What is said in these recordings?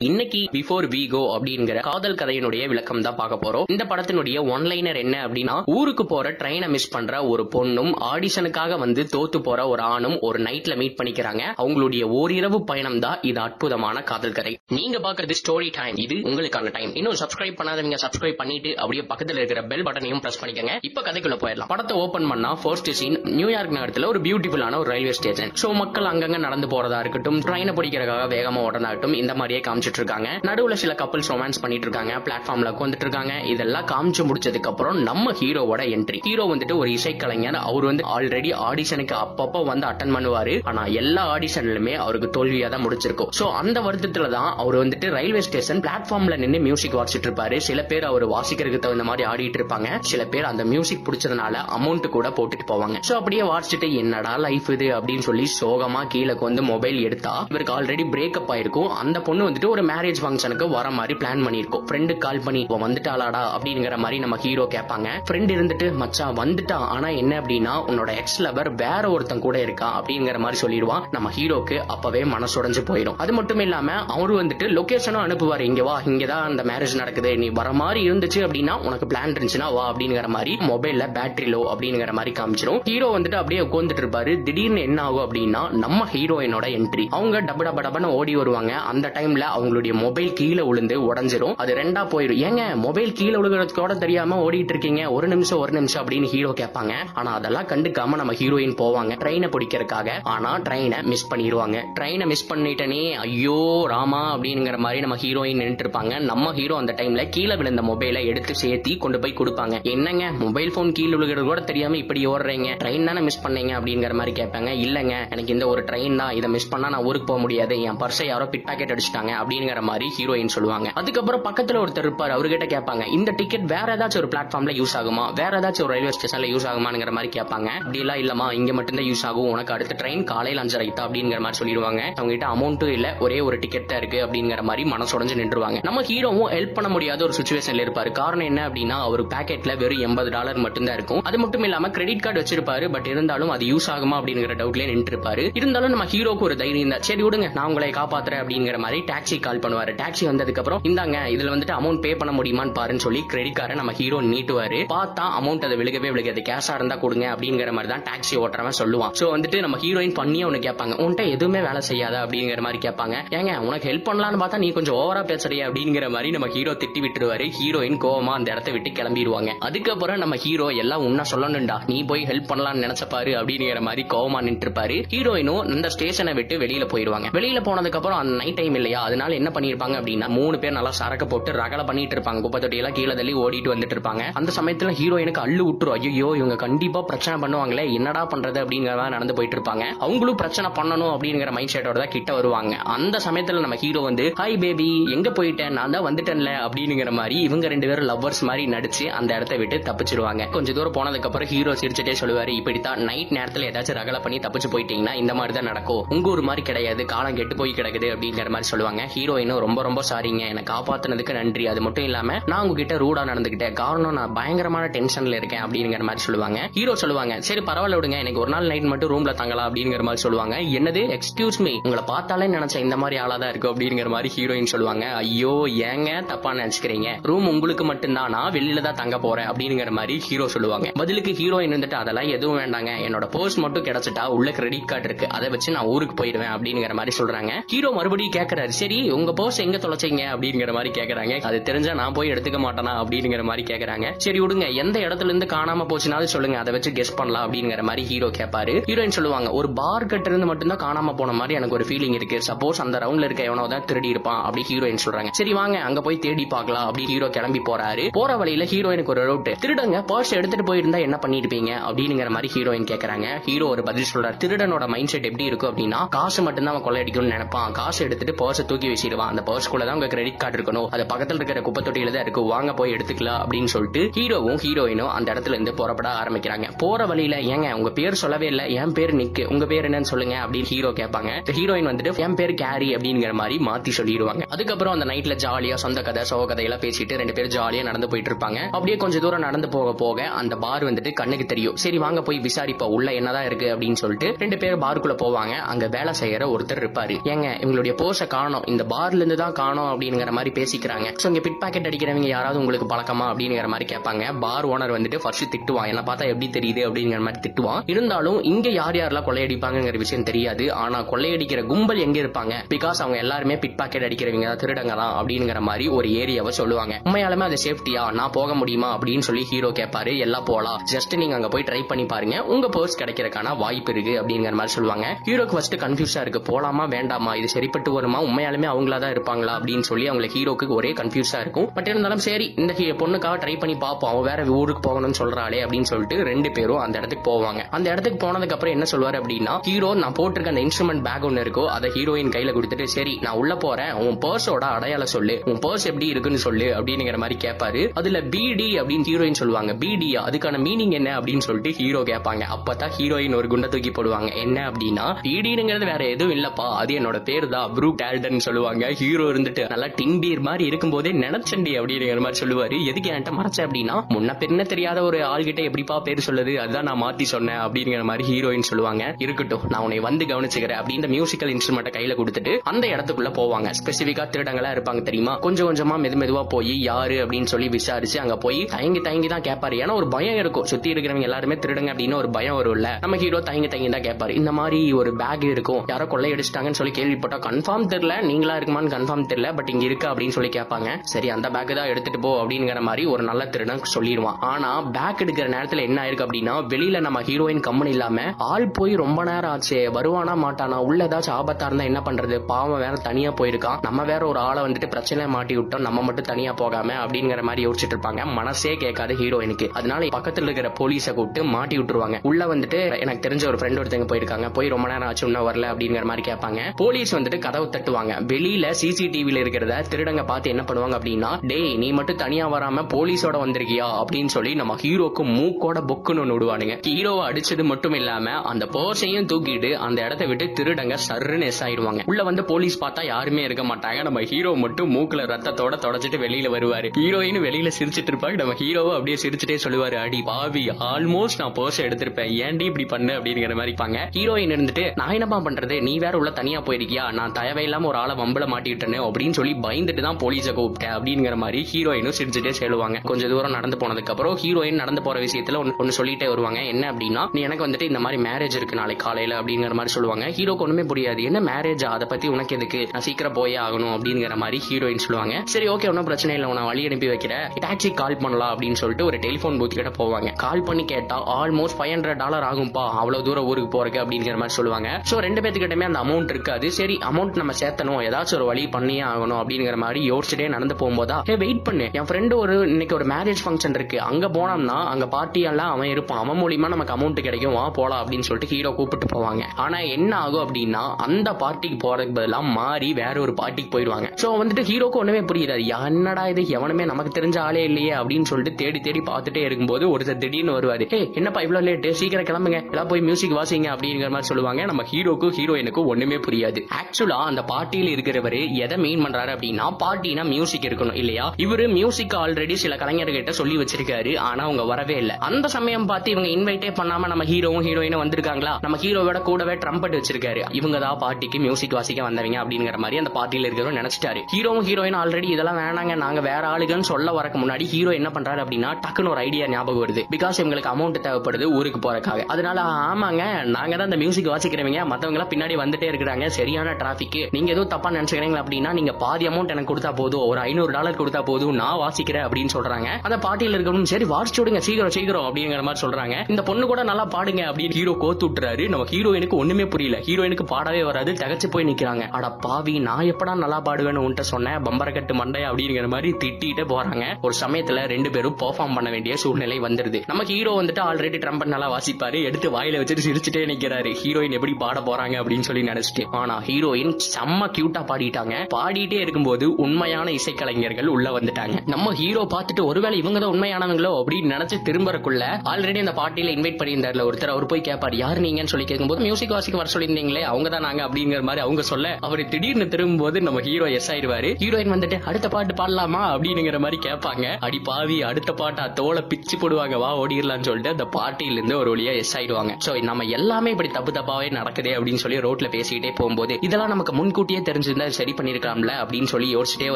இன்னைக்கு before we go அப்படிங்கிற காதல் கதையினுடைய விளக்கம் தான் பார்க்க போறோம். இந்த படத்தினுடைய ஒன்லைனர் என்ன அப்படின்னா ஊருக்கு போற ட்ரெயினை மிஸ் பண்ற ஒரு பொண்ணும் ஆடிஷனுக்காக வந்து தோத்து போற ஒரு ஆணும் ஒரு நைட்ல மீட் பண்ணிக்கிறாங்க. அவங்களுடைய ஓரிரவு பயணம் தான் இது அற்புதமான காதல் கதை. நீங்க பாக்குறது ஸ்டோரி டைம் இது உங்களுக்கான டைம் இன்னும் சப்ஸ்கிரைப் பண்ணாதவங்க சப்ஸ்கிரைப் பண்ணிட்டு அப்படியே பக்கத்துல இருக்கிற பெல் பட்டனையும் பிரஸ் பண்ணிக்கங்க. இப்ப கதைக்குள்ள போயிடலாம். படத்தை ஓபன் பண்ணா ஃபர்ஸ்ட் சீன் நியூயார்க் நகரத்துல ஒரு பியூட்டிஃபுல்லான ஒரு ரயில்வே ஸ்டேஷன் சோ மக்கள் அங்கங்க நடந்து போறதா இருக்கட்டும் ட்ரெயினை பிடிக்கிறதுக்காக வேகமா ஓடனாகட்டும் இந்த மாதிரியே காமிச்சிட்டு இருக்காங்க நடுவுல சில கப்பல்ஸ் ரொமான்ஸ் பண்ணிட்டு இருக்காங்க பிளாட்ஃபார்ம்ல உட்காந்துட்டு இருக்காங்க இதெல்லாம் காமிச்சு முடிச்சதுக்கு அப்புறம் நம்ம ஹீரோவோட என்ட்ரி ஹீரோ வந்துட்டு ஒரு இசைக்கலைஞர். அவர் வந்து ஆல்ரெடி ஆடிஷனுக்கு அப்பப்போ வந்து அட்டன் பண்ணுவாரு. ஆனா எல்லா ஆடிஷன்லுமே அவருக்கு தோல்வியா தான் முடிச்சிருக்கும் சோ அந்த வருத்தத்துல தான் அவர் வந்துட்டு ரயில்வே ஸ்டேஷன் பிளாட்ஃபார்ம்ல நின்று மியூசிக் வாசிச்சிட்டு இருப்பாரு சில பேர் அவர் வாசிக்கிறதுக்கு தகுந்த மாதிரி ஆடிட்டு இருப்பாங்க சில பேர் அந்த மியூசிக் பிடிச்சதுனால அமௌண்ட் கூட போட்டுட்டு போவாங்க. சோ அப்படியே வாசிச்சுட்டு என்னடா லைஃப் இது? அப்படின்னு சொல்லி சோகமா கீழே வந்து மொபைல் எடுத்தா இவருக்கு ஆல்ரெடி பிரேக்கப் ஆயிருக்கும். அந்த பொண்ணு வந்துட்டு ஒரு மேரேஜ் ஃபங்க்ஷனுக்கு வர மாதிரி பிளான் பண்ணியிருக்கோம். ஃப்ரெண்டு கால் பண்ணி இப்போ வந்துட்டாளாடா அப்படிங்கிற மாதிரி நம்ம ஹீரோ கேட்பாங்க. ஃப்ரெண்ட் இருந்துட்டு மச்சான் வந்துட்டான். ஆனா என்ன அப்படின்னா உன்னோட எக்ஸ் லவர் வேற ஒருத்தன் கூட இருக்கா? அப்படிங்கிற மாதிரி சொல்லிடுவான். நம்ம ஹீரோக்கு அப்பவே மனசுடைஞ்சு போயிடும். அது மட்டும் இல்லாம அவரு வந்துட்டு லொகேஷனும் அனுப்புவார். இங்க வா இங்கதான் அந்த மேரேஜ் நடக்குது. நீ வர மாதிரி இருந்துச்சு அப்படின்னா உனக்கு பிளான் இருந்துச்சுன்னா வா அப்படிங்கிற மாதிரி மொபைல்ல பேட்டரி லோ அப்படிங்கிற மாதிரி காமிச்சிடும் ஹீரோ வந்துட்டு அப்படியே உட்காந்துட்டு இருப்பாரு. திடீர்னு என்ன ஆகும் அப்படின்னா நம்ம ஹீரோயினோட என்ட்ரி அவங்க டப டப டபன்னு ஓடி வருவாங்க. அந்த டைம்ல அவங்களுடைய மொபைல் கீழே விழுந்து உடஞ்சிரும். அது ரெண்டா போயிடும் ஏங்க மொபைல் கீழே விழுகிறதுக்கோட தெரியாம ஓடிட்டு இருக்கீங்க ஒரு நிமிஷம் ஒரு நிமிஷம் அப்படின்னு ஹீரோ கேட்பாங்க. ஆனா அதெல்லாம் கண்டுக்காம நம்ம ஹீரோயின் போவாங்க. ட்ரெயினை பிடிக்கிறதுக்காக. ஆனா ட்ரெயினை மிஸ் பண்ணிடுவாங்க ட்ரெயினை மிஸ் பண்ணிட்டனே ஐயோ ராமா அப்படிங்கிற மாதிரி நம்ம ஹீரோயின் நின்றுட்டு இருப்பாங்க நம்ம ஹீரோ அந்த டைம்ல கீழே விழுந்த மொபைலை எடுத்து சேர்த்தி கொண்டு போய் கொடுப்பாங்க. என்னங்க மொபைல் போன் கீழே விழுகிறது கூட தெரியாம இப்படி ஓடுறீங்க? ட்ரெயின் தானே மிஸ் பண்ணீங்க? அப்படிங்கிற மாதிரி கேட்பாங்க. இல்லங்க எனக்கு இந்த ஒரு ட்ரெயின் தான். இதை மிஸ் பண்ணா நான் ஊருக்கு போக முடியாது. என் பர்ஸை யாரோ பிட் பாக்கெட் அடிச்சிட்டாங்க அப்படிங்கிற மாதிரி ஹீரோயின் சொல்லுவாங்க. அதுக்கப்புறம் பக்கத்துல ஒருத்தர் இருப்பார் அவர்கிட்ட கேட்பாங்க இந்த டிக்கெட் வேற ஏதாச்சும் ஒரு பிளாட்ஃபார்ம்ல யூஸ் ஆகுமா? வேற ஏதாச்சும் ஒரு ரயில்வே ஸ்டேஷன்ல யூஸ் ஆகுமாங்கிற மாதிரி கேட்பாங்க. அப்படி எல்லாம் இல்லமா இங்க மட்டும்தான் யூஸ் ஆகும். உனக்கு அடுத்த ட்ரெயின் காலையில் அஞ்சரை தான் அப்படிங்கிற மாதிரி சொல்லிடுவாங்க. அவங்க கிட்ட அமௌண்ட்டும் இல்ல ஒரே ஒரு டிக்கெட் தான் இருக்கு அப்படிங்கிற மாதிரி மனசுடைஞ்சு நின்றுவாங்க நம்ம ஹீரோவும் ஹெல்ப் பண்ண முடியாத ஒரு சுச்சுவேஷன்ல இருப்பாரு. காரணம் என்ன அப்படின்னா அவர் பேக்கெட்ல வெறும் எண்பது டாலர் மட்டும்தான் இருக்கும். அது மட்டும் இல்லாம கிரெடிட் கார்டு வச்சிருப்பாரு பட் இருந்தாலும் அது யூஸ் ஆகுமா அப்படிங்கிற டவுட்லயே நின்று இருப்பாரு இருந்தாலும் நம்ம ஹீரோக்கு ஒரு தைரியம் தான். சரி விடுங்க நான் உங்களை காப்பாத்துறேன் அப்படிங்கிற மாதிரி டாக்ஸி கால் பண்ணுவாரு. டாக்ஸி வந்ததுக்கு அப்புறம் இந்தாங்க இதுல வந்துட்டு அமௌண்ட் பே பண்ண முடியுமான்னு பாருன்னு சொல்லி கிரெடிட் கார்டை நம்ம ஹீரோ நீட்டுவாரு. பார்த்தா அமௌண்ட் அதை விழுகவே விழுகாது. கேஷா இருந்தா கொடுங்க அப்படிங்கிற மாதிரி தான் டாக்ஸி ஓட்டுறவன் சொல்லுவான். சோ வந்துட்டு நம்ம ஹீரோயின் பண்ணி அவனு கேட்பாங்க. உன்கிட்ட எதுவுமே வேலை செய்யாத அப்படிங்கிற மாதிரி கேட்பாங்க. ஏங்க உனக்கு ஹெல்ப் பண்ணலாம்னு பார்த்தா நீ கொஞ்சம் ஓவரா பேசுறிய அப்படிங்கிற மாதிரி நம்ம ஹீரோ திட்டி விட்டுருவாரு. ஹீரோயின் கோவமா அந்த இடத்த விட்டு கிளம்பிடுவாங்க. அதுக்கப்புறம் நம்ம ஹீரோ எல்லாம் உன்ன சொல்லணும்டா. நீ போய் ஹெல்ப் பண்ணலாம்னு நினைச்சப்பாரு அப்படிங்கிற மாதிரி கோவமா நின்று இருப்பாரு ஹீரோயினும் அந்த ஸ்டேஷனை விட்டு வெளியில போயிடுவாங்க. வெளியில போனதுக்கு அப்புறம் அந்த நைட் டைம் இல்லையா? அதனால என்ன பண்ணிருப்பாங்க அப்படின்னா மூணு பேர் நல்லா சரக்கு போட்டு ரகல பண்ணிட்டு இருப்பாங்க. குப்பை தொட்டியெல்லாம் கீழே தள்ளி ஓடிட்டு வந்துட்டு இருப்பாங்க. அந்த சமயத்துல ஹீரோயினுக்கு அள்ளு விட்டுரும் ஐயோ இவங்க கண்டிப்பா பிரச்சனை பண்ணுவாங்களே என்னடா பண்றது அப்படிங்கிற நடந்து போயிட்டு இருப்பாங்க. அவங்களும் பிரச்சனை பண்ணணும் அப்படிங்கிற மைண்ட் செட்டோட தான் கிட்ட வருவாங்க. அந்த சமயத்துல நம்ம ஹீரோ வந்து ஹாய் பேபி எங்க போயிட்டேன் நான் தான் வந்துட்டேன்ல அப்படிங்கிற மாதிரி இவங்க ரெண்டு பேரும் லவ்வர்ஸ் மாதிரி நடிச்சு அந்த இடத்த விட்டு தப்பிச்சிருவாங்க. கொஞ்ச தூரம் போனதுக்கு அப்புறம் ஹீரோ சிரிச்சுட்டே சொல்லுவாரு இப்படித்தான் நைட் நேரத்துல ஏதாச்சும் ரகல பண்ணி தப்பிச்சு போயிட்டீங்கன்னா இந்த மாதிரி தான் நடக்கும். உங்க ஊர் மாதிரி கிடையாது. காலம் கெட்டு போய் கிடக்குது அப்படிங்கிற மாதிரி சொல்லுவாங்க. ஹீரோயினும் ரொம்ப ரொம்ப சாரிங்க என்னை காப்பாத்தினதுக்கு நன்றி. அது மட்டும் இல்லாம நான் உங்ககிட்ட ரூடா நடந்துகிட்டேன். காரணம் நான் பயங்கரமான டென்ஷன்ல இருக்கேன் அப்படிங்கிற மாதிரி சொல்லுவாங்க. ஹீரோ சொல்லுவாங்க சரி பரவாயில்ல விடுங்க. எனக்கு ஒரு நாள் நைட் மட்டும் ரூம்ல தங்கலாம் அப்படிங்கிற மாதிரி சொல்லுவாங்க. என்னது? எக்ஸ்கியூஸ் மீ உங்களை பார்த்தாலே நினைச்சேன் இந்த மாதிரி ஆளா தான் இருக்கு அப்படிங்கிற மாதிரி ஹீரோயின் சொல்லுவாங்க. ஐயோ ஏங்க தப்பா நினைச்சுக்கிறீங்க? ரூம் உங்களுக்கு மட்டும்தான். நான் வெளியில தான் தங்க போறேன் அப்படிங்கிற மாதிரி ஹீரோ சொல்லுவாங்க. பதிலுக்கு ஹீரோயின் வந்துட்டு அதெல்லாம் எதுவும் வேண்டாங்க. என்னோட பர்ஸ் மட்டும் கிடைச்சிட்டா உள்ள கிரெடிட் கார்டு இருக்கு. அதை வச்சு நான் ஊருக்கு போயிடுவேன் அப்படிங்கிற மாதிரி சொல்றாங்க. ஹீரோ மறுபடியும் கேக்குறாரு. சரி உங்க பர்ஸ் எங்க தொலைச்சீங்க அப்படிங்கிற மாதிரி கேக்குறாங்க. அது தெரிஞ்சா நான் போய் எடுத்துக்க மாட்டேனா அப்படிங்கிற மாதிரி கேக்குறாங்க. சரி விடுங்க எந்த இடத்துல இருந்து காணாம போச்சுனாலும் சொல்லுங்க அதை வச்சு கெஸ் பண்ணலாம் அப்படிங்கிற மாதிரி ஹீரோ கேட்பாரு ஹீரோயின் சொல்லுவாங்க ஒரு பார் கட்ட இருந்து மட்டும்தான் காணாம போன மாதிரி எனக்கு ஒரு ஃபீலிங் இருக்கு. சப்போஸ் அந்த ரவுண்ட்ல இருக்க எவனோ தான் திருடி இருப்பான் அப்படி ஹீரோயின் சொல்றாங்க. சரி வாங்க அங்க போய் தேடி பார்க்கலாம் அப்படி ஹீரோ கிளம்பி போறாரு. போற வழியில ஹீரோயினுக்கு ஒரு ரவுட் திருடங்க பர்ஸ் எடுத்துட்டு போயிருந்தா என்ன பண்ணிருப்பீங்க அப்படிங்கிற மாதிரி ஹீரோயின் கேக்குறாங்க. ஹீரோ ஒரு பதில் சொல்றாரு திருடனோட மைண்ட் செட் எப்படி இருக்கும் அப்படின்னா காசு மட்டும் தான் அவன் கொள்ளையடிக்கணும்னு நினைப்பான். காசு எடுத்துட்டு பர்ஸை தூக்கி வச்சிருவான் அந்த பர்ஸ்குள்ள தான் உங்க கிரெடிட் கார்டு இருக்கணும். அது பக்கத்தில் இருக்கிற குப்பை தொட்டியில தான் இருக்கு. வாங்க போய் எடுத்துக்கலாம் அப்படின்னு சொல்லிட்டு ஹீரோவும் ஹீரோயினும் அந்த இடத்துல இருந்து புறப்பட ஆரம்பிக்கிறாங்க. போற வழியில ஏங்க உங்க பேர் சொல்லவே இல்ல. என் பேர் நிக்கு உங்க பேர் என்னன்னு சொல்லுங்க அப்படின்னு ஹீரோ கேட்பாங்க. ஹீரோயின் வந்துட்டு என் பேர் கேரி அப்படிங்கிற மாதிரி மாத்தி சொல்லிடுவாங்க. அதுக்கப்புறம் அந்த நைட்ல ஜாலியா சொந்த கதை சோக கதையெல்லாம் பேசிட்டு ரெண்டு பேரும் ஜாலியா நடந்து போயிட்டு இருப்பாங்க. அப்படியே கொஞ்சம் தூரம் நடந்து போக போக அந்த பார் வந்துட்டு கண்ணுக்கு தெரியும். சரி வாங்க போய் விசாரிப்பா உள்ள என்னதான் இருக்கு? அப்படின்னு சொல்லிட்டு ரெண்டு பேரும் பாருக்குள்ள போவாங்க. அங்க வேலை செய்யற ஒருத்தர் இருப்பாரு. ஏங்க இவங்களுடைய போர்ஸை காணும். இந்த இந்த பார்ல இருந்து தான் காணோம் அப்படிங்கிற மாதிரி பேசிக்கிறாங்க. ஸோ இங்கே பிட் பாக்கெட் அடிக்கிறவங்க யாராவது உங்களுக்கு பழக்கமா அப்படிங்கிற மாதிரி கேட்பாங்க. பார் ஓனர் வந்துட்டு ஃபர்ஸ்ட் திட்டுவான். என்ன பார்த்தா எப்படி தெரியுது அப்படிங்கிற மாதிரி திட்டுவான். இருந்தாலும் இங்க யார் யாரெல்லாம் கொள்ளையடிப்பாங்கிற விஷயம் தெரியாது. ஆனா கொள்ளையடிக்கிற கும்பல் எங்க இருப்பாங்க? பிகாஸ் அவங்க எல்லாருமே பிட் பாக்கெட் அடிக்கிறவங்க தான் திருடங்க தான் அப்படிங்கிற மாதிரி ஒரு ஏரியாவை சொல்லுவாங்க. உண்மையாலுமே அது சேஃப்டியா நான் போக முடியுமா அப்படின்னு சொல்லி ஹீரோ கேட்பாரு. எல்லாம் போலாம். ஜஸ்ட் நீங்க அங்க போய் ட்ரை பண்ணி பாருங்க. உங்க பர்ஸ் கிடைக்கிறதுக்கான வாய்ப்பு இருக்கு அப்படிங்கிற மாதிரி சொல்லுவாங்க. ஹீரோக்கு ஃபர்ஸ்ட் கன்ஃபியூஸா இருக்கு. போலாமா வேண்டாமா? இது சரிப்பட்டு வருமா? உண்மையாலுமே அவங்களா தான் இருப்பாங்களா அப்படின்னு சொல்லி அவங்களுக்கு ஹீரோக்கு ஒரே கன்ஃபியூஸா இருக்கும். பட் இருந்தாலும் சரி இந்த பொண்ணுக்காக ட்ரை பண்ணி பார்ப்போம். அவன் வேற ஊருக்கு போகணும்னு சொல்றாளே அப்படின்னு சொல்லிட்டு ரெண்டு பேரும் அந்த இடத்துக்கு போவாங்க. அந்த இடத்துக்கு போனதுக்கு அப்புறம் என்ன சொல்லுவாரு அப்படின்னா ஹீரோ நான் போட்டிருக்க அந்த இன்ஸ்ட்ருமெண்ட் பேக் ஒன்னு இருக்கோ அதை ஹீரோயின் கையில கொடுத்துட்டு சரி நான் உள்ள போறேன். உன் பர்ஸோட அடையாளம் சொல்லு. உன் பர்ஸ் எப்படி இருக்குன்னு சொல்லு அப்படிங்கிற மாதிரி கேட்பாரு அதுல பிடி அப்படின்னு ஹீரோயின் சொல்லுவாங்க. பிடியா அதுக்கான மீனிங் என்ன அப்படின்னு சொல்லிட்டு ஹீரோ கேட்பாங்க. அப்பதான் ஹீரோயின் ஒரு குண்டை தூக்கி போடுவாங்க. என்ன அப்படின்னா பிடிங்கிறது வேற எதுவும் இல்லப்பா. அது என்னோட பேர் தான் ப்ரூ டேல்டன் சொல்லுவாங்க. ஹீரோ இருந்துட்டு நல்லா டின் பீர் மாதிரி இருக்கும்போதே நினைச்சண்டி அப்படிங்கிற மாதிரி சொல்லுவாரு. எதுக்கு என்கிட்ட மறைச்ச அப்படின்னா முன்ன பெண்ண தெரியாத ஒரு ஆள்கிட்ட எப்படிப்பா பேர் சொல்லுது அதுதான் நான் மாத்தி சொன்னேன் அப்படிங்கிற மாதிரி ஹீரோயின் சொல்லுவாங்க. இருக்கட்டும் நான் உன்னை வந்து கவனிச்சுக்கிறேன் அப்படின்ற மியூசிக்கல் இன்ஸ்ட்ருமெண்ட்டை கையில கொடுத்துட்டு அந்த இடத்துக்குள்ள போவாங்க. ஸ்பெசிபிக்கா திருடங்களா இருப்பாங்க தெரியுமா? கொஞ்சம் கொஞ்சமா மெது மெதுவா போய் யாரு? அப்படின்னு சொல்லி விசாரிச்சு அங்க போய் தயங்கி தயங்கி தான் கேட்பாரு ஏன்னா ஒரு பயம் இருக்கும். சுத்தி இருக்கிறவங்க எல்லாருமே திருடுங்க அப்படின்னு ஒரு பயம் வரும்ல. நம்ம ஹீரோ தயங்கி தயங்கி தான் கேட்பாரு இந்த மாதிரி ஒரு பேக் இருக்கும். யாரோ கொள்ளையடிச்சிட்டாங்கன்னு சொல்லி கேள்விப்பட்டா கன்ஃபார்ம் தெரியல. நீங்களா இருக்குமான்னு கன்ஃபார்ம் தெரியல பட் இங்க இருக்கு அப்படின்னு சொல்லி கேட்பாங்க. சரி அந்த பேக் தான் எடுத்துட்டு போ அப்படிங்கிற மாதிரி ஒரு நல்ல திருடன் சொல்லிடுவான். ஆனா பேக் எடுக்கிற நேரத்தில் என்ன ஆயிருக்கு அப்படின்னா வெளியில நம்ம ஹீரோயின் கம்மன் இல்லாம ஆள் போய் ரொம்ப நேரம் ஆச்சு. வருவானா மாட்டானா? உள்ள ஏதாச்சும் ஆபத்தா இருந்தா என்ன பண்றது? பாவம் வேற தனியா போயிருக்கான். நம்ம வேற ஒரு ஆளை வந்துட்டு பிரச்சனை மாட்டி விட்டோம். நம்ம மட்டும் தனியா போகாம அப்படிங்கிற மாதிரி யோசிச்சுட்டு இருப்பாங்க. மனசே கேட்காது ஹீரோயினுக்கு அதனால பக்கத்துல இருக்கிற போலீஸை கூப்பிட்டு மாட்டி விட்டுருவாங்க. உள்ள வந்துட்டு எனக்கு தெரிஞ்ச ஒரு ஃப்ரெண்ட் ஒருத்தங்க போயிருக்காங்க. போய் ரொம்ப நேரம் ஆச்சு இன்னும் வரல அப்படிங்கிற மாதிரி கேட்பாங்க. போலீஸ் வந்துட்டு கதவு தட்டுவாங்க. வெளியில சிசிடிவில இருக்கிறத திருடங்க பார்த்து என்ன பண்ணுவாங்க அப்படின்னா டேய் நீ மட்டும் தனியா வராம போலீஸோட வந்திருக்கியா? அப்படின்னு சொல்லி நம்ம ஹீரோக்கு மூக்கோட பொக்குன்னு ஒன்று விடுவானுங்க. ஹீரோவை அடிச்சது மட்டும் இல்லாம அந்த பர்ஸையும் தூக்கிட்டு அந்த இடத்த விட்டு திருடங்க சர்ருன்னு எஸ் ஆயிடுவாங்க. உள்ள வந்து போலீஸ் பார்த்தா யாருமே இருக்க மாட்டாங்க. நம்ம ஹீரோ மட்டும் மூக்குல ரத்தத்தோட தொடச்சிட்டு வெளியில வருவாரு. ஹீரோயின் வெளியில சிரிச்சிட்டு இருப்பாங்க நம்ம ஹீரோவை அப்படியே சிரிச்சுட்டே சொல்லுவாரு அடி பாவி ஆல்மோஸ்ட் நான் பர்ஸ் எடுத்திருப்பேன். ஏன்டி இப்படி பண்ணு? அப்படிங்கிற மாதிரி இருப்பாங்க. ஹீரோயின் இருந்துட்டு நான் என்னப்பா பண்றது? நீ வேற உள்ள தனியா போயிருக்கியா? நான் தேவையில்லாம ஒரு ஆளை வம்பல மாட்டிட்டேன்னு அப்படின்னு சொல்லி பயந்துட்டு தான் போலீஸை கூப்பிட்டேன். அப்படிங்கிற மாதிரி ஹீரோயினும் சிரிச்சுட்டே சொல்லுவாங்க. கொஞ்சம் தூரம் நடந்து போனதுக்கு அப்புறம் ஹீரோயின் நடந்து போற விஷயத்துல ஒன்று ஒன்று சொல்லிட்டே வருவாங்க. என்ன அப்படின்னா நீ எனக்கு வந்துட்டு இந்த மாதிரி மேரேஜ் இருக்கு நாளைக்கு காலையில அப்படிங்கிற மாதிரி சொல்லுவாங்க. ஹீரோக்கு ஒண்ணுமே புரியாது. என்ன மேரேஜ் அதை பத்தி உனக்கு எதுக்கு? நான் சீக்கிரம் போயே ஆகணும் அப்படிங்கிற மாதிரி ஹீரோயின் சொல்லுவாங்க. சரி ஓகே ஒன்றும் பிரச்சனை இல்லை. உன வழி அனுப்பி வைக்கிறேன். டாக்ஸி கால் பண்ணலாம் அப்படின்னு சொல்லிட்டு ஒரு டெலிஃபோன் பூத் கிட்ட போவாங்க. கால் பண்ணி கேட்டா ஆல்மோஸ்ட் ஃபைவ் ஹண்ட்ரட் டாலர் ஆகும்பா அவ்வளவு தூரம் ஊருக்கு போறக்கு அப்படிங்கிற மாதிரி சொல்லுவாங்க. சோ ரெண்டு பேத்துக்கிட்டமே அந்த அமௌண்ட் இருக்காது. சரி அமௌண்ட் நம்ம சேர்த்தணும். ஏதாச்சும் ஒரு வழி பண்ணியே ஆகணும் அப்படிங்கிற மாதிரி யோசிச்சுட்டே நடந்து போகும்போதா ஏ வெயிட் பண்ணு. என் ஃப்ரெண்டு ஒரு இன்னைக்கு ஒரு மேரேஜ் ஃபங்க்ஷன் இருக்கு. அங்க போனோம்னா அங்க பார்ட்டி எல்லாம் அவன் இருப்பான். அவன் மூலியமா நமக்கு அமௌண்ட் கிடைக்கும். வா போலாம் அப்படின்னு சொல்லிட்டு ஹீரோ கூப்பிட்டு போவாங்க. ஆனா என்ன ஆகும் அப்படின்னா அந்த பார்ட்டிக்கு போறதுக்கு பதிலாக மாறி வேற ஒரு பார்ட்டிக்கு போயிடுவாங்க. சோ வந்துட்டு ஹீரோக்கு ஒண்ணுமே புரியாது. என்னடா இது? எவனுமே நமக்கு தெரிஞ்ச ஆளே இல்லையே அப்படின்னு சொல்லிட்டு தேடி தேடி பார்த்துட்டே இருக்கும்போது ஒருத்தர் திடீர்னு வருவாரு. ஏ என்னப்பா இவ்வளவு லேட்டு சீக்கிரம் கிளம்புங்க. எல்லாம் போய் மியூசிக் வாசிங்க அப்படிங்கிற மாதிரி சொல்லுவாங்க. நம்ம ஹீரோக்கும் ஹீரோயினுக்கு ஒண்ணுமே புரியாது. ஆக்சுவலா அந்த பார்ட்டியில இருக்கிறவரு எதை மீன் பண்றாரு அப்படின்னா பார்ட்டினா மியூசிக் இருக்கணும் இல்லையா? இவரு மியூசிக் ஆல்ரெடி சில கலைஞர்கிட்ட சொல்லி வச்சிருக்காரு ஆனா அவங்க வரவே இல்லை. அந்த சமயம் பார்த்து இவங்க இன்வைட்டே பண்ணாம நம்ம ஹீரோவும் ஹீரோயினும் வந்திருக்காங்களா? நம்ம ஹீரோவோட கூடவே ட்ரம்பட் வச்சிருக்காரு. இவங்க தான் பார்ட்டிக்கு மியூசிக் வாசிக்க வந்தவங்க அப்படிங்கிற மாதிரி அந்த பார்ட்டியில இருக்கிறவங்க நினைச்சிட்டாரு. ஹீரோவும் ஹீரோயின் ஆல்ரெடி இதெல்லாம் வேணாங்க நாங்க வேற ஆளுகன்னு சொல்ல வரக்கு முன்னாடி ஹீரோ என்ன பண்றாரு அப்படின்னா டக்குன்னு ஒரு ஐடியா ஞாபகம் வருது. பிகாஸ் இவங்களுக்கு அமௌண்ட் தேவைப்படுது ஊருக்கு போறதுக்காக. அதனால ஆமாங்க நாங்க தான் அந்த மியூசிக் வாசிக்கிறவங்க மத்தவங்க எல்லாம் பின்னாடி வந்துட்டே இருக்கிறாங்க சரியான டிராபிக் நீங்க எதுவும் தப்பா நினைச்சுக்கிறீங்க அப்படின்னா நீங்க பாதி அமௌண்ட் எனக்கு கொடுத்தா போதும் ஒரு ஐநூறு டாலர் கொடுத்தா போதும் நான் வாசிக்கிறேன் அப்படின்னு சொல்றாங்க. அந்த பாட்டியில் இருக்கணும் சரி வாசிச்சு விடுங்க சீக்கிரம் சீக்கிரம் அப்படிங்கிற மாதிரி சொல்றாங்க. இந்த பொண்ணு கூட நல்லா பாடுங்க அப்படின்னு ஹீரோ கோத்து விட்டுறாரு. நம்ம ஹீரோயினுக்கு ஒண்ணுமே புரியல. ஹீரோயினுக்கு பாடவே வராது தகச்சு போய் நிக்கிறாங்க. அட பாவி நான் எப்படா நல்லா பாடுவேன்னு உன்ட்ட சொன்னேன் பம்பரக்கட்டு மண்டை அப்படிங்கிற மாதிரி திட்டிட்டு போறாங்க. ஒரு சமயத்துல ரெண்டு பேரும் பெர்ஃபார்ம் பண்ண வேண்டிய சூழ்நிலை வந்துருது. நம்ம ஹீரோ வந்துட்டு ஆல்ரெடி ட்ரம்பட் நல்லா வாசிப்பாரு. எடுத்து வாயில வச்சுட்டு சிரிச்சுட்டே நிக்கிறாரு. ஹீரோயின் எப்படி பாட போறாங்க அப்படின்னு சொல்லி நினைச்சிட்டு. ஆனா ஹீரோயின் செம்ம கியூட்டா பாடிட்டாங்க. பாடிட்டே இருக்கும்போது உண்மையான இசைக்கலைஞர்கள் உள்ள வந்துட்டாங்க. நம்ம ஹீரோ பார்த்துட்டு ஒருவேளை இவங்க தான் உண்மையானவங்களோ அப்படின்னு நினைச்சு திரும்பறக்குள்ள ஆல்ரெடி அந்த பார்ட்டியில இன்வைட் பண்ணியிருந்தாருல ஒருத்தர். அவர் போய் கேட்பாரு யாரு நீங்கன்னு சொல்லி கேட்கும்போது மியூசிக் வாசிக்க வர சொல்லியிருந்தீங்களே அவங்க தான் நாங்க அப்படிங்கிற மாதிரி அவங்க சொல்ல அவர் திடீர்னு திரும்பும்போது நம்ம ஹீரோ எஸ் ஆயிடுவாரு. ஹீரோயின் வந்துட்டு அடுத்த பாட்டு பாடலாமா? அப்படிங்கிற மாதிரி கேட்பாங்க அடி பாவி அடுத்த பாட்டா தோலை பிச்சு போடுவாங்க வா ஓடிடலாம்னு சொல்லிட்டு அந்த பார்ட்டியில இருந்து ஒரு வழியா எஸ் ஆயிடுவாங்க. சோ நம்ம எல்லாமே இப்படி தப்பு தப்பாவே நடக்குது அப்படின்னு சொல்லி ரோட்ல பேசிக்கிட்டே போகும்போது இதெல்லாம் நமக்கு முன்கூட்டியே தெரிஞ்சு இருந்தா சரி பண்ணிருக்கலாம்ல அப்படின்னு சொல்லி யோசிச்சுட்டே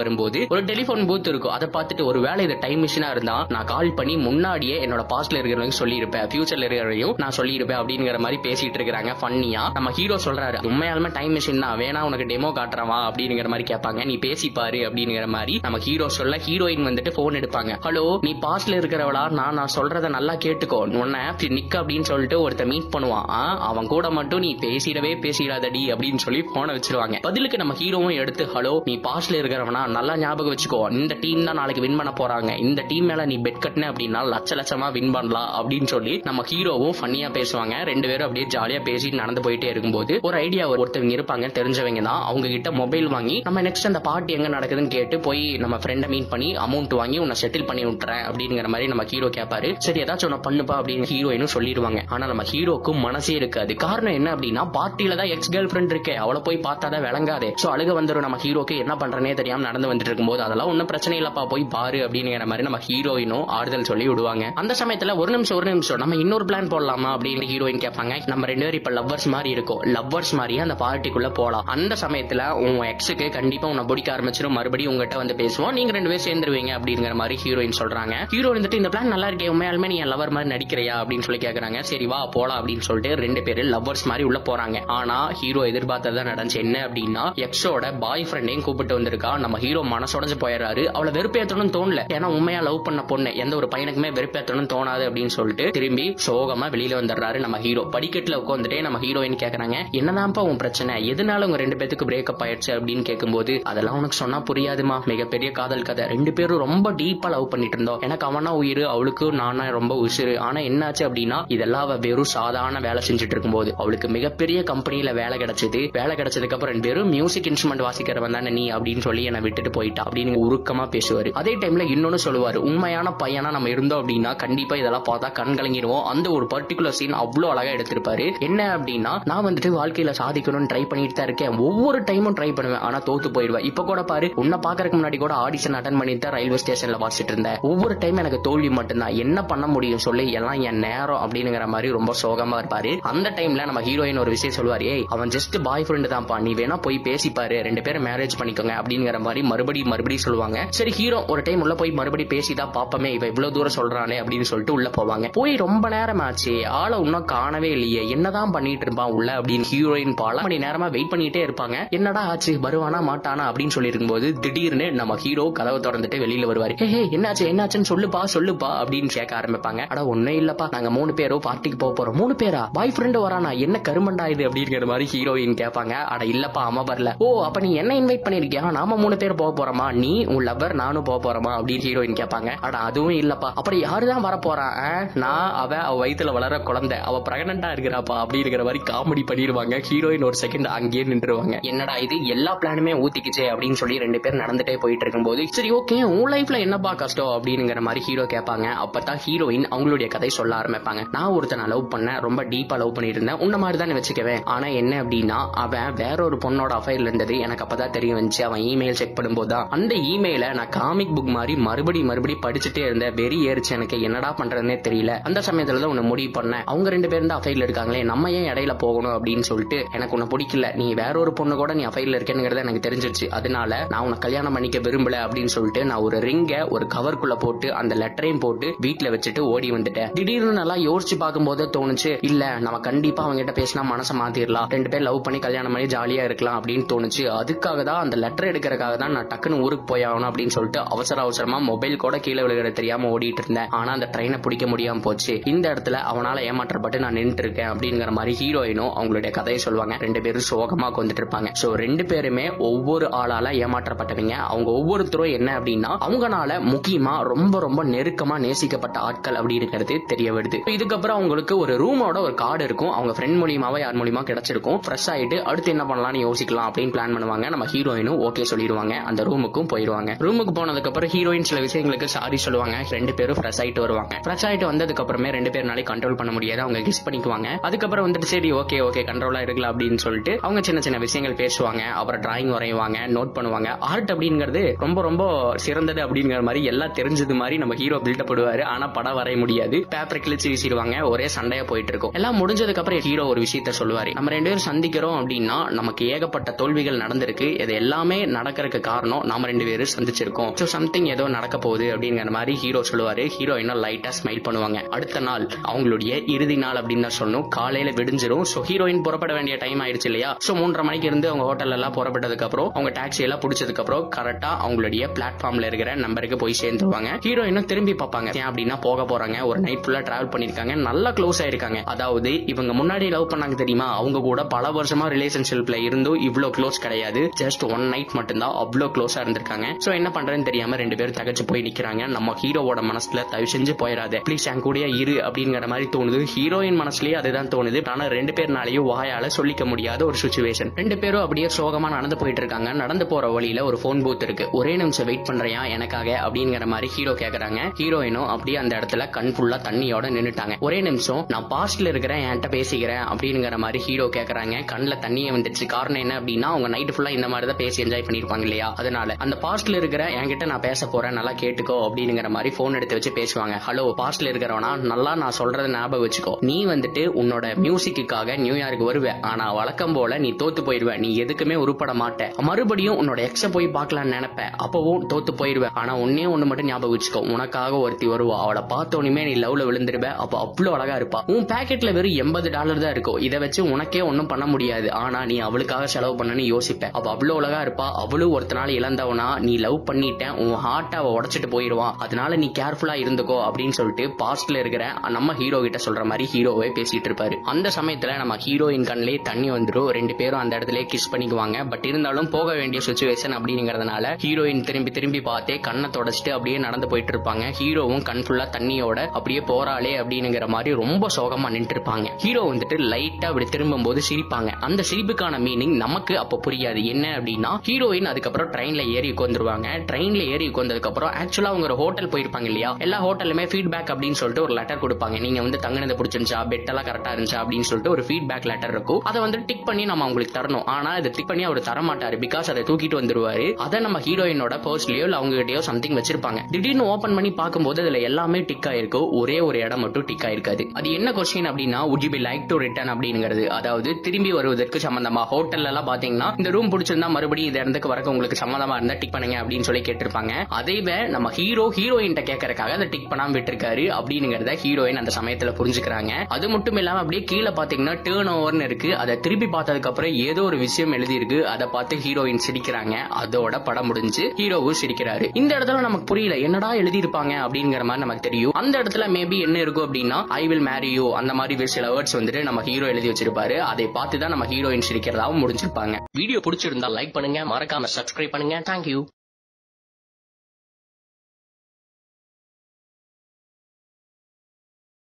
வரும்போது ஒரு டெலிபோன் பூத் இருக்கும். அதை பார்த்துட்டு ஒரு வேலை இது டைம் மிஷினா இருந்தா நான் கால் பண்ணி முன்னாடியே என்னோட பாஸ்ட்ல இருக்கிறவங்க சொல்லியிருப்பேன். ஃபியூச்சர்ல இருக்கிறவரையும் நான் சொல்லியிருப்பேன் அப்படிங்கிற மாதிரி பேசிட்டு இருக்கிறாங்க. ஃபன்னியா நம்ம ஹீரோ சொல்றாரு உண்மையாலுமே டைம் மிஷின் தான். வேணா உனக்கு டெமோ காட்டுறவா? அப்படிங்கிற மாதிரி கேட்பாங்க. நீ பேசி பாரு. அப்படிங்கிற மாதிரி நம்ம ஹீரோ சொல்ல ஹீரோயின் வந்துட்டு போன் எடுப்பாங்க. ஹலோ நீ பாஸ்ட்ல இருக்கிறவளா? நான் நான் சொல்றத நல்லா கேட்டுக்கோ. உன்னை நிக்க அப்படின்னு சொல்லிட்டு ஒருத்த மீட் பண்ணுவான். அவன் கூட மட்டும் நீ பேசிடவே பேசிடாதடி அப்படின்னு சொல்லி போனை வச்சிருவாங்க. பதிலுக்கு நம்ம ஹீரோவும் எடுத்து ஹலோ நீ பாஸ்ட்ல இருக்கிறவனா? நல்லா ஞாபகம் வச்சுக்கோ. இந்த டீம் தான் நாளைக்கு வின் பண்ண போறாங்க. இந்த டீம் மேல நீ பெட் கட்டின அப்படின்னா லட்ச லட்சமா வின் பண்ணலாம். அப்படின்னு சொல்லி நம்ம ஹீரோவும் ஃபன்னியா பேசுவாங்க. ரெண்டு பேரும் அப்படியே ஜாலியா பேசிட்டு நடந்து போயிட்டே இருக்கும்போது ஒரு ஐடியா ஒருத்தவங்க இருப்பாங்க தெரிஞ்சவங்க தான் அவங்க கிட்ட மொபைல் வாங்கி நம்ம நெக்ஸ்ட் அந்த பார்ட்டி எங்க நடக்குதுன்னு கேட்டு போய் நம்ம ஃப்ரெண்டை மீட் பண்ணி அமௌண்ட் வாங்கி உன்னை செட்டில் பண்ணி விட்டுறேன். அப்படிங்கிற மாதிரி நம்ம ஹீரோ கேட்பாரு சரி ஏதாச்சும் ஒன்று பண்ணுப்பா அப்படின்னு ஹீரோயினும் சொல்லிடுவாங்க. ஆனா நம்ம ஹீரோக்கும் மனசே இருக்காது. காரணம் என்ன அப்படின்னா பார்ட்டியில தான் எக்ஸ் கேர்ள் ஃப்ரெண்ட் இருக்கே. அவளை போய் பார்த்தாதான் விளங்காதே. சோ அழுக வந்துடும் நம்ம ஹீரோக்கு என்ன பண்றேனே தெரியாம நடந்து வந்துட்டு இருக்கும்போது அதெல்லாம் ஒன்றும் பிரச்சனை இல்லப்பா போய் பாரு அப்படிங்கிற மாதிரி நம்ம ஹீரோயினும் ஆறுதல் சொல்லி விடுவாங்க. அந்த சமயத்துல ஒரு நிமிஷம் ஒரு நிமிஷம் நம்ம இன்னொரு பிளான் போடலாமா அப்படின்னு ஹீரோயின் கேட்பாங்க. நம்ம ரெண்டு பேரும் இப்ப லவ்வர்ஸ் மாதிரி இருக்கும். லவ்வர்ஸ் மாதிரியே அந்த பார்ட்டிக்குள்ள போலாம். அந்த சமயத்துல உன் எக்ஸுக்கு கண்டிப்பா உன்னை பிடிக்க ஆரம்பிச்சிடும் மறுபடியும் உங்ககிட்ட வந்து பேசுவோம். நீங்க ரெண்டு பேரும் சேர்ந்துருவீங்க அப்படிங்கிற மாதிரி ஹீரோயின் சொல்றாங்க. ஹீரோ வந்துட்டு இந்த பிளான் நல்லா இருக்கே உண்மையாலுமே நீ லவர் மாதிரி நடிக்கிறியா? அப்படின்னு சொல்லி கேக்குறாங்க. சரி வா போலாம் அப்படின்னு சொல்லிட்டு ரெண்டு பேரும் லவ்வர்ஸ் மாதிரி உள்ள போறாங்க. ஆனா ஹீரோ எதிர்பார்த்ததான் நடந்துச்சு. என்ன அப்படின்னா எக்ஸோட பாய் ஃப்ரெண்டையும் கூப்பிட்டு வந்திருக்கா. நம்ம ஹீரோ மனசுடைஞ்சு போயிடுறாரு. அவளை வெறுப்பேற்றணும்னு தோணல. ஏன்னா உண்மையா லவ் பண்ண பொண்ணு. எந்த ஒரு பையனுக்குமே வெறுப்பேற்றணும்னு தோணாது அப்படின்னு சொல்லிட்டு திரும்பி சோகமா வெளியில வந்துடுறாரு நம்ம ஹீரோ படிக்கட்டுல உட்காந்துட்டே நம்ம ஹீரோயின் கேக்குறாங்க. என்னதான்ப்பா உன் பிரச்சனை? எதனால உங்க ரெண்டு பேத்துக்கு பிரேக்கப் ஆயிடுச்சு? அப்படின்னு கேட்கும்போது அதெல்லாம் உனக்கு சொன்னா புரியாதுமா. மிகப்பெரிய காதல் கதை. ரெண்டு பேரும் ரொம்ப டீப்பா லவ் பண்ணிட்டு இருந்தோம். எனக்கு அவனா உயிர் அவளுக்கு நானா ரொம்ப உசுறு. ஆனா என்னாச்சு அப்படின்னா இதெல்லாம் அவ வெறும் சாதாரண வேலை செஞ்சுட்டு இருக்கும்போது. அவளுக்கு மிகப்பெரிய கம்பெனியில வேலை கிடைச்சது. வேலை கிடைச்சதுக்கு அப்புறம் ரெண்டு பேரும் மியூசிக் இன்ஸ்ட்ருமெண்ட் வாசிக்கிறவன் தானே நீ அப்படின்னு சொல்லி என்னை விட்டுட்டு போயிட்டா அப்படின்னு உருக்கமா பேசுவாரு. அதே டைம்ல இன்னொன்னு சொல்லுவாரு. உண்மையான பையனா நம்ம இருந்தோம் அப்படின்னா கண்டிப்பா இதெல்லாம் பார்த்தா கண் கலங்கிடுவோம் அந்த ஒரு பர்டிகுலர் சீன் அவ்வளவு அழகா எடுத்திருப்பாரு. என்ன அப்படின்னா நான் வந்துட்டு வாழ்க்கையில சாதிக்கணும்னு ட்ரை பண்ணிட்டு தான் இருக்கேன். ஒவ்வொரு டைமும் ட்ரை பண்ணுவேன். ஆனா தோத்து போயிடுவேன். இப்ப கூட பாரு உன்னை பாக்குறதுக்கு முன்னாடி கூட ஆடிஷன் அட்டன் பண்ணிட்டு தான் ரயில்வே ஸ்டேஷன்ல வாசிட்டு இருந்தேன். ஒவ்வொரு டைம் எனக்கு தோல்வி மட்டும்தான். என்ன பண்ண முடியும் சொல்லி. எல்லாம் என் நேரம் அப்படிங்கிற மாதிரி ரொம்ப சோகமா இருப்பாரு. அந்த டைம்ல நம்ம ஹீரோயின் ஒரு விஷயம் சொல்லுவாரு. ஏய் அவன் ஜஸ்ட் பாய் ஃப்ரெண்டு தான்ப்பா. நீ வேணா போய் பேசிப்பாரு. ரெண்டு பேரும் மேரேஜ் பண்ணிக்கோங்க அப்படிங்கிற மாதிரி மறுபடியும் மறுபடியும் சொல்லுவாங்க. சரி ஹீரோ ஒரு டைம் உள்ள போய் மறுபடியும் பேசிதான் பாப்பமே இவ இவ்வளவு தூரம் சொல்றானே அப்படின்னு சொல்லிட்டு உள்ள போவாங்க. போய் ரொம்ப நேரம் ஆச்சு. ஆளை இன்னும் காணவே இல்லையே. என்னதான் பண்ணிட்டு இருப்பான் உள்ள அப்படின்னு ஹீரோயின் பல. மணி நேரமா வெயிட் பண்ணிட்டே இருப்பாங்க. என்னடா ஆச்சு? வருவானா மாட்டானா அப்படின்னு சொல்லி இருக்கும்போது திடீர்னு நம்ம ஹீரோ கதவை திறந்துட்டு வெளியில வருவாரு. ஹே ஹே என்னாச்சு? என்னாச்சுன்னு சொல்லுப்பா சொல்லுப்பா அப்படின்னு கேட்க ஆரம்பிப்பாங்க. அட ஒன்னும் இல்லப்பா. நாங்க மூணு பேரும் பார்ட்டிக்கு போக போறோம். மூணு பேரா? பாய் ஃப்ரெண்டு வரானா? என்ன கருமண்டா இது? அப்படிங்கிற மாதிரி ஹீரோயின் கேட்பாங்க. அட இல்லப்பா அம்மா வரல. ஓ அப்ப நீ என்ன இன்வைட் பண்ணிருக்கியா? நாம மூணு பேர் போக போறோமா? நீ உன் லவர் நானும் போக போறோமா? அப்படின்னு ஹீரோயின் கேட்பாங்க. ஆனா அதுவும் இல்லப்பா. அப்புறம் யாருதான் வர போறான் நான் அவ அவ வயித்துல வளர குழந்தை. அவ பிரெக்னண்டா இருக்கிறாப்பா? அப்படிங்கிற மாதிரி காமெடி பண்ணிடுவாங்க. ஹீரோயின் ஒரு செகண்ட் அங்கேயே நின்றுவாங்க என்னடா இது? எல்லா பிளானுமே ஊத்திக்குச்சே அப்படின்னு சொல்லி ரெண்டு பேர் நடந்துட்டே போயிட்டு இருக்கும்போது சரி ஓகே உன் லைஃப்ல என்னப்பா கஷ்டம்? அப்படிங்கிற மாதிரி ஹீரோ கேட்பாங்க. அப்பதான் ஹீரோயின் அவங்களுடைய கதை சொல்ல ஆரம்பிப்பாங்க. நான் ஒருத்தனை லவ் பண்ணேன் ரொம்ப டீப்பா லவ் பண்ணிட்டு இருந்தேன். உன்ன மாதிரி தானே வச்சுக்கவேன் ஆனா என்ன அப்படின்னா அவன் வேற ஒரு பொண்ணோட அஃபைர்ல இருந்தது. எனக்கு அப்பதான் தெரிய வந்துச்சு. அவன் இமெயில் செக் பண்ணும்போது தான் அந்த இமெயில நான் காமிக் புக் மாதிரி மறுபடி மறுபடி படிச்சுட்டே இருந்தேன். வெறி ஏறிச்சு. எனக்கு என்னடா பண்றதுனே தெரியல. அந்த சமயத்துல தான் உன்னை முடிவு பண்ணேன். அவங்க ரெண்டு பேரும் தான் அஃபைர்ல இருக்காங்களே நம்ம ஏன் இடையில போகணும் அப்படின்னு சொல்லிட்டு எனக்கு உன்னை பிடிக்கல. நீ வேற ஒரு பொண்ணு கூட நீ அஃபைர்ல இருக்கேங்கிறத எனக்கு தெரிஞ்சிருச்சு. அதனால நான் உன்னை கல்யாணம் பண்ணிக்க விரும்பல அப்படின்னு சொல்லிட்டு நான் ஒரு ரிங்க ஒரு கவர்க்குள்ள போட்டு அந்த லெட்டரையும் போட்டு வீட்டுல வச்சுட்டு ஓடி வந்துட்டேன். திடீர்னு நல்லா யோசிச்சு பார்க்கும்போது தோணுச்சு இல்ல நம்ம கண்டிப்பா அவங்க கிட்ட பேசினா மனசை மாத்திரலாம். ரெண்டு பேர் லவ் பண்ணி கல்யாணம் பண்ணி ஜாலியா இருக்கலாம் அப்படின்னு தோணுச்சு. அதுக்காக தான் அந்த லெட்டர் எடுக்கிறதுக்காக தான் நான் டக்குன்னு ஊருக்கு போய் ஆகணும் அப்படின்னு சொல்லிட்டு அவசர அவசரமா மொபைல் கூட கீழே விழுகிற தெரியாம ஓடிட்டு இருந்தேன். ஆனா அந்த ட்ரெயினை பிடிக்க முடியாம போச்சு. இந்த இடத்துல அவனால ஏமாற்றப்பட்டு நான் நின்று இருக்கேன் அப்படிங்கிற மாதிரி ஹீரோயினும் அவங்களுடைய கதையை சொல்லுவாங்க. ரெண்டு பேரும் சோகமா கொண்டுட்டு இருப்பாங்க. சோ ரெண்டு பேருமே ஒவ்வொரு ஆளால ஏமாற்றப்பட்டவங்க. அவங்க ஒவ்வொருத்தரும் என்ன அப்படின்னா அவங்கனால முக்கியமா ரொம்ப ரொம்ப நெருக்கமா நேசிக்கப்பட்ட ஆட்கள் அப்படிங்கிறது தெரிய வருது. இதுக்கப்புறம் அவங்களுக்கு ஒரு ரூமோட ஒரு கார்டு இருக்கும். அவங்க ஃப்ரெண்ட் மூலியமாவோ யார் மூலியமா கிடைச்சிருக்கும். ஃப்ரெஷ் ஆயிட்டு அடுத்து என்ன பண்ணலாம்னு யோசிக்கலாம் அப்படின்னு பிளான் பண்ணுவாங்க. நம்ம ஹீரோயினும் ஓகே சொல்லிடுவாங்க. அந்த ரூமுக்கும் போயிடுவாங்க. ரூமுக்கு போனதுக்கு அப்புறம் ஹீரோயின் சில விஷயங்களுக்கு சாரி சொல்லுவாங்க. ரெண்டு பேரும் ஃப்ரெஷ் ஆயிட்டு வருவாங்க. ஃப்ரெஷ் ஆயிட்டு வந்ததுக்கு அப்புறமே ரெண்டு பேர்னாலே கண்ட்ரோல் பண்ண முடியாது. அவங்க கிஸ் பண்ணிக்குவாங்க. அதுக்கப்புறம் வந்துட்டு சரி ஓகே ஓகே கண்ட்ரோலா இருக்கலாம் அப்படின்னு சொல்லிட்டு அவங்க சின்ன சின்ன விஷயங்கள் பேசுவாங்க. அப்புறம் டிராயிங் வரைவாங்க நோட் பண்ணுவாங்க. ஆர்ட் அப்படிங்கிறது ரொம்ப ரொம்ப சிறந்தது அப்படிங்கிற மாதிரி எல்லாம் தெரிஞ்சது மாதிரி நம்ம ஹீரோ பில்டப் பண்ணுவாரு. ஆனா படம் வரைய முடியாது. பேப்பர் கிழிச்சு வீசிடுவாங்க. ஒரே சண்டையா போயிட்டு இருக்கும். எல்லாம் முடிஞ்சதுக்கு அப்புறம் ஹீரோ ஒரு விஷயத்த சொல்லுவாரு. நம்ம ரெண்டு பேரும் சந்திக்கிறோம் அப்படின்னா நமக்கு ஏகப்பட்ட தோல்விகள் விஷயங்கள் நடந்திருக்கு. இது எல்லாமே நடக்கிறதுக்கு காரணம் நாம ரெண்டு பேரும் சந்திச்சிருக்கோம். ஸோ சம்திங் ஏதோ நடக்க போகுது அப்படிங்கிற மாதிரி ஹீரோ சொல்லுவாரு. ஹீரோயினும் லைட்டா ஸ்மைல் பண்ணுவாங்க. அடுத்த நாள் அவங்களுடைய இறுதி நாள் அப்படின்னு தான் சொல்லணும். காலையில விடிஞ்சிரும். ஸோ ஹீரோயின் புறப்பட வேண்டிய டைம் ஆயிடுச்சு இல்லையா? ஸோ மூன்றரை மணிக்கு இருந்து அவங்க ஹோட்டல் எல்லாம் புறப்பட்டதுக்கு அப்புறம் அவங்க டாக்ஸி எல்லாம் பிடிச்சதுக்கு அப்புறம் கரெக்டா அவங்களுடைய பிளாட்ஃபார்ம்ல இருக்கிற நம்பருக்கு போய் சேர்ந்துருவாங்க. ஹீரோயினும் திரும்பி பார்ப்பாங்க. ஏன் அப்படின்னா போக போறாங்க. ஒரு நைட் ஃபுல்லா டிராவல் பண்ணிருக்காங்க. நல்லா க்ளோஸ் ஆயிருக்காங்க. அதாவது இவங்க முன்னாடி லவ் பண்ணாங்க தெரியுமா? அவங்க கூட பல வருஷமா ரிலேஷன்ஷிப்ல இருந்தும் இவ்வளவு க்ளோஸ் கிடையாது. ஜஸ்ட் ஒன் நைட் மட்டும்தான் அவ்வளோ க்ளோஸா இருந்திருக்காங்க. சோ என்ன பண்றதுன்னு தெரியாம ரெண்டு பேரும் தகச்சு போய் நிக்கிறாங்க. நம்ம ஹீரோவோட மனசுல தயவு செஞ்சு போயிடாத ப்ளீஸ் என் கூடயே இரு அப்படிங்கிற மாதிரி தோணுது. ஹீரோயின் மனசுலயே அதுதான் தோணுது. ஆனா ரெண்டு பேர்னாலையும் வாயால சொல்லிக்க முடியாத ஒரு சுச்சுவேஷன் ரெண்டு பேரும் அப்படியே சோகமா நடந்து போயிட்டு இருக்காங்க. நடந்து போற வழியில ஒரு போன் பூத் இருக்கு. ஒரே நிமிஷம் வெயிட் பண்றியா? எனக்காக அப்படிங்கிற மாதிரி ஹீரோ கேக்குறாங்க. ஹீரோயினும் அப்படியே அந்த இடத்துல கண் ஃபுல்லா தண்ணியோட நின்னுட்டாங்க. ஒரே நிமிஷம் நான் பாஸ்ட்ல இருக்கிறேன் என்கிட்ட பேசிக்கிறேன் அப்படிங்கிற மாதிரி ஹீரோ கேக்குறாங்க. கண்ணில் தண்ணியே வந்துடுச்சு காரணம் என்ன அப்படின்னா அவங்க நைட்டு ஃபுல்லா இந்த மாதிரி தான் பேசி என்ஜாய் பண்ணிருப்பாங்க இல்லையா? அதனால அந்த பாஸ்ட்ல இருக்கிற என்கிட்ட நான் பேச போறேன் நல்லா கேட்டுக்கோ அப்படிங்கிற மாதிரி போன் எடுத்து வச்சு பேசுவாங்க. ஹலோ பாஸ்ட்ல இருக்கிறவனா நல்லா நான் சொல்றதை ஞாபகம் வச்சுக்கோ. நீ வந்துட்டு உன்னோட மியூசிக்குக்காக நியூயார்க் வருவ. ஆனா வழக்கம் போல நீ தோத்து போயிருவ. நீ எதுக்குமே உருப்பட மாட்ட. மறுபடியும் உன்னோட எக்ஸ போய் பார்க்கலாம்னு நினைப்ப. அப்பவும் தோத்து போயிருவ. ஆனா உன்னே ஒண்ணு மட்டும் ஞாபகம் வச்சுக்கோ. உனக்காக ஒருத்தி வருவா. அவளை பார்த்தோன்னுமே நீ லவ்ல விழுந்துருவ. அப்ப அவ்வளவு அழகா இருப்பா. உன் பேக்கெட்ல வெறும் எண்பது டாலர் தான் இருக்கும். இதை வச்சு உனக்கே ஒன்னும் பண்ண முடியாது. ஆனா நீ அவளுக்காக செலவு பண்ணனு யோசிப்பேன். அப்ப அவ்வளவு அழகா இருப்பா. அவளும் ஒருத்தனால இழந்தவனா. நீ லவ் பண்ணிட்டேன். உன் ஹார்ட் அவ உடச்சிட்டு போயிடுவான். அதனால நீ கேர்ஃபுல்லா இருந்துக்கோ அப்படின்னு சொல்லிட்டு பாஸ்ட்ல இருக்கிற நம்ம ஹீரோ கிட்ட சொல்ற மாதிரி ஹீரோவே பேசிட்டு இருப்பாரு. அந்த சமயத்துல நம்ம ஹீரோயின் கண்ணிலே தண்ணி வந்துடும் ரெண்டு பேரும் அந்த இடத்துல கிஸ் பண்ணிக்குவாங்க. பட் இருந்தாலும் போக வேண்டிய சுச்சுவேஷன் அப்படிங்கறதுனால ஹீரோயின் திரும்பி திரும்பி பார்த்தே கண்ணை தொடச்சிட்டு அப்படியே நடந்து போயிட்டு இருப்பாங்க. ஹீரோவும் கண் ஃபுல்லா தண்ணியோட அப்படியே போறாளே அப்படிங்கிற மாதிரி ரொம்ப சோகமா நின்று இருப்பாங்க. ஹீரோ வந்துட்டு லைட்டா அப்படி திரும்பும் போது சிரிப்பாங்க. அந்த சிரிப்புக்கான மீனிங் நமக்கு அப்ப புரியாது. என்ன அப்படின்னா ஹீரோயின் அதுக்கப்புறம் ட்ரெயின்ல ஏறி உட்காந்துருவாங்க ட்ரெயின்ல ஏறி உட்காந்ததுக்கு அப்புறம் ஆக்சுவலா அவங்க ஒரு ஹோட்டல் போயிருப்பாங்க இல்லையா? எல்லா ஹோட்டலுமே ஃபீட்பேக் அப்படின்னு சொல்லிட்டு ஒரு லெட்டர் கொடுப்பாங்க. நீங்க வந்து தங்கினது பிடிச்சிருந்துச்சா? பெட் எல்லாம் கரெக்டா இருந்துச்சா? அப்படின்னு சொல்லிட்டு ஒரு ஃபீட்பேக் லெட்டர் இருக்கும். அதை வந்து டிக் பண்ணி நம்ம அவங்களுக்கு தரணும். ஆனா அதை டிக் பண்ணி அவர் தர மாட்டாரு பிகாஸ் அதை தூக்கிட்டு வந்துருவாரு. அதை நம்ம ஹீரோயினோட பர்ஸ்லயோ இல்ல அவங்ககிட்டயோ சம்திங் வச்சிருப்பாங்க. திடீர்னு ஓபன் பண்ணி பார்க்கும்போது அதுல எல்லாமே டிக் ஆயிருக்கும் ஒரே ஒரு இடம் மட்டும் டிக் ஆயிருக்காது. அது என்ன கொஸ்டின் அப்படின்னா would you like to return அப்படிங்கிறது. அதாவது திரும்பி வருவதற்கு சம்பந்தமா. ஹோட்டல்ல எல்லாம் பாத்தீங்கன்னா இந்த ரூம் பிடிச்சிருந்தா மறுபடியும் இந்த இடத்துக்கு வரக்கு உங்களுக்கு சம்மதமா இருந்தா டிக் பண்ணுங்க அப்படின்னு சொல்லி கேட்டிருப்பாங்க. அதைவே நம்ம ஹீரோ ஹீரோயின் கேட்கறக்காக அதை டிக் பண்ணாம விட்டுருக்காரு அப்படிங்கிறத ஹீரோயின் அந்த சமயத்துல புரிஞ்சுக்கிறாங்க. அது மட்டும் இல்லாம அப்படியே கீழே பாத்தீங்கன்னா டேர்ன் ஓவர்னு இருக்கு. அதை திருப்பி பார்த்ததுக்கு அப்புறம் ஏதோ ஒரு விஷயம் எழுதி இருக்கு அதை பார்த்து ஹீரோயின் சிரிக்கிறாங்க. அதோட படம் முடிஞ்சு ஹீரோவும் சிரிக்கிறாரு. இந்த இடத்துல நமக்கு புரியல. என்னடா எழுதி இருப்பாங்க அப்படிங்கிற மாதிரி நமக்கு தெரியும். அந்த இடத்துல மேபி என்ன இருக்கும் அப்படின்னா ஐ வில் மேரி யூ அந்த மாதிரி சில வேர்ட்ஸ் வந்துட்டு நம்ம ஹீரோ எழுதி வச்சிருப்பாரு. அதை பார்த்து தான் நம்ம ஹீரோயின் சிரிக்கிறதாவும் முடிஞ்சிருப்பாங்க. வீடியோ பிடிச்சிருந்தா லைக் பண்ணுங்க மறக்காம சப்ஸ்கிரைப் பண்ணுங்க. தேங்க்யூ